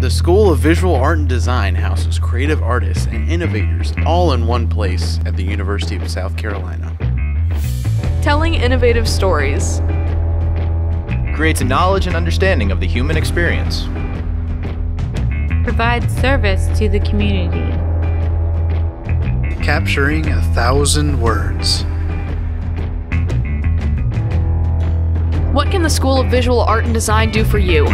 The School of Visual Art and Design houses creative artists and innovators all in one place at the University of South Carolina. Telling innovative stories. Creates a knowledge and understanding of the human experience. Provides service to the community. Capturing a thousand words. What can the School of Visual Art and Design do for you?